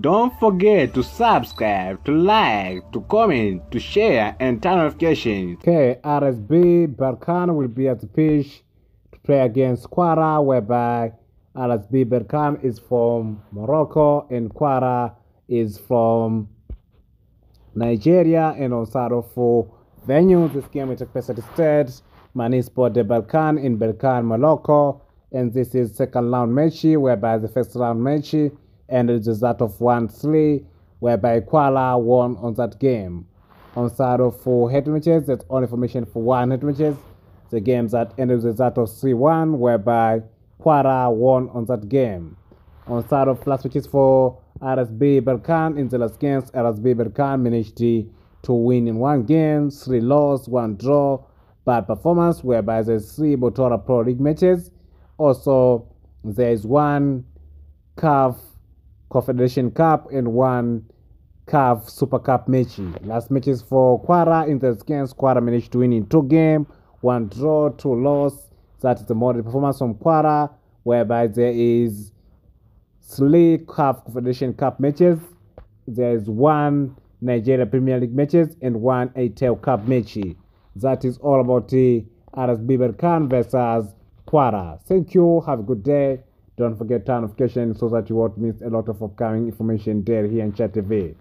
Don't forget to subscribe, to like, to comment, to share, and turn notifications. Okay, RSB Berkane will be at the pitch to play against Kwara, whereby RSB Berkane is from Morocco and Kwara is from Nigeria. And Saturday for venue, this game will take place at the stade Municipal de Berkane in Berkane, Morocco. And this is second round match, whereby the first round match ended the result of 1-3, whereby Kwara won on that game. On side of four head matches, that's all information for one head matches. The games that ended the result of 3-1, whereby Kwara won on that game. On side of last matches for RSB Berkane, in the last games, RSB Berkane managed to win in one game, three loss, one draw, bad performance, whereby there's three Botola Pro League matches. Also, there is one CAF Confederation Cup and one CAF Super Cup match. Last matches for Kwara in the games, Kwara managed to win in two games, one draw, two loss. That is the model performance from Kwara, whereby there is three CAF Confederation Cup matches, there is one Nigeria Premier League matches, and one Aiteo Cup match. That is all about the RSB Berkane versus Kwara. Thank you. Have a good day. Don't forget turn notification so that you won't miss a lot of upcoming information there here in Chal TV.